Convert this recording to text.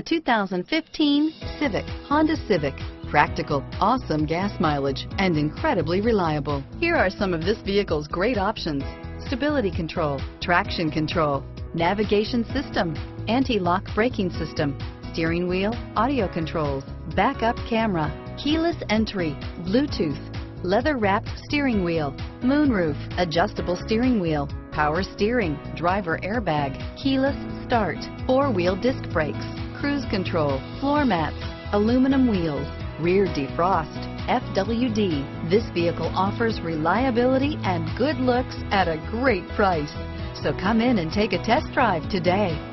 The 2015 Civic, Honda Civic. Practical, awesome gas mileage, and incredibly reliable. Here are some of this vehicle's great options. Stability control, traction control, navigation system, anti-lock braking system, steering wheel, audio controls, backup camera, keyless entry, Bluetooth, leather wrapped steering wheel, moonroof, adjustable steering wheel, power steering, driver airbag, keyless start, four-wheel disc brakes, cruise control, floor mats, aluminum wheels, rear defrost, FWD. This vehicle offers reliability and good looks at a great price. So come in and take a test drive today.